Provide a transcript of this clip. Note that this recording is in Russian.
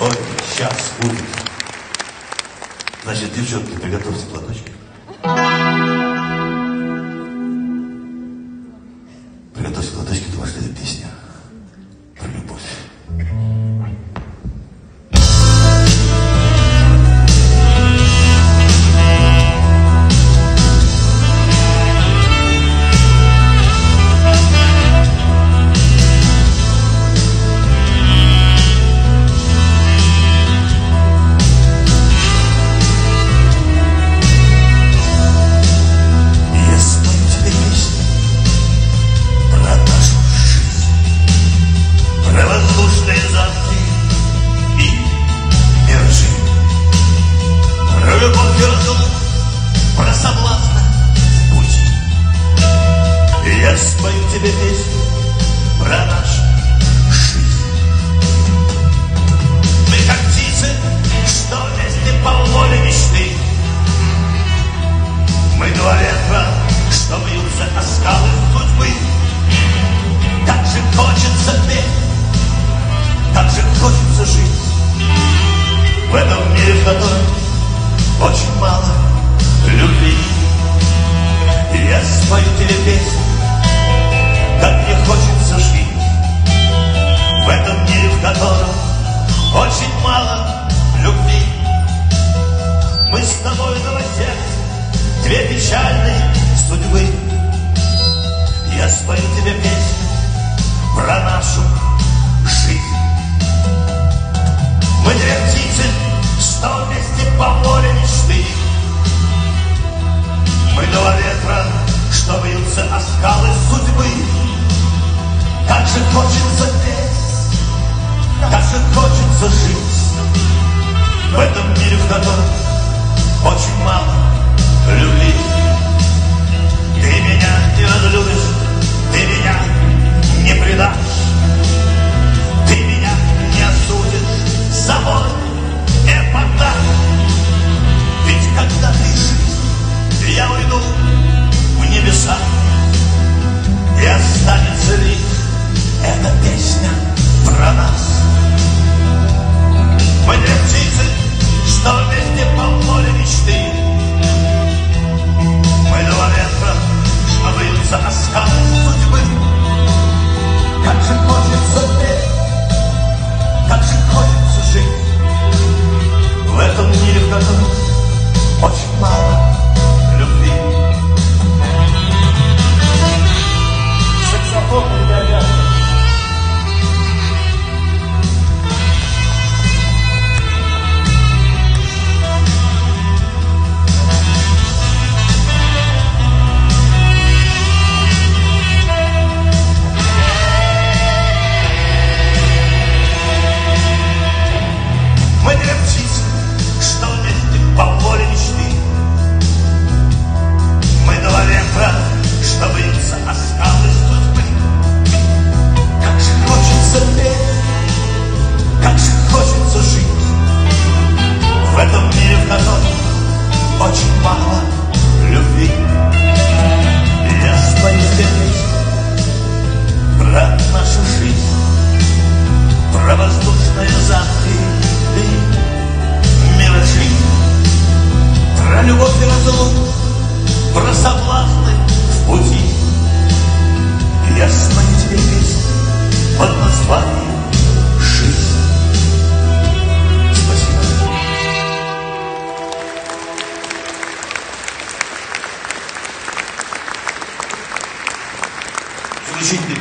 Ой, сейчас будет. Значит, девчонки, приготовьте платочки. Я спою тебе песню про наш жизнь. Мы как птицы, что лезли по воле мечты. Мы два ветра, что бьются о скалы судьбы. Так же хочется петь, так же хочется жить. В этом мире, в котором очень мало любви. Я спою тебе песню спою тебе песню про нашу жизнь. Мы две птицы, что вместе по воле мечты. Мы два ветра, что бьются о скалы судьбы. Как же хочется петь, как же хочется жить. В этом мире, в котором очень мало って。